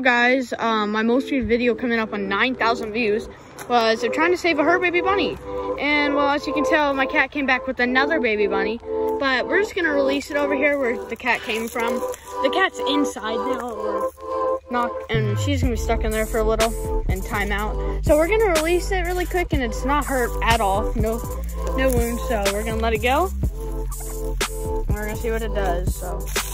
guys, um, my most viewed video coming up on 9,000 views was they're trying to save a hurt baby bunny. And well, as you can tell, my cat came back with another baby bunny. But we're just gonna release it over here where the cat came from. The cat's inside now, or not, and she's gonna be stuck in there for a little and time out. So we're gonna release it really quick and it's not hurt at all. No, no wounds, so we're gonna let it go. We're gonna see what it does, so.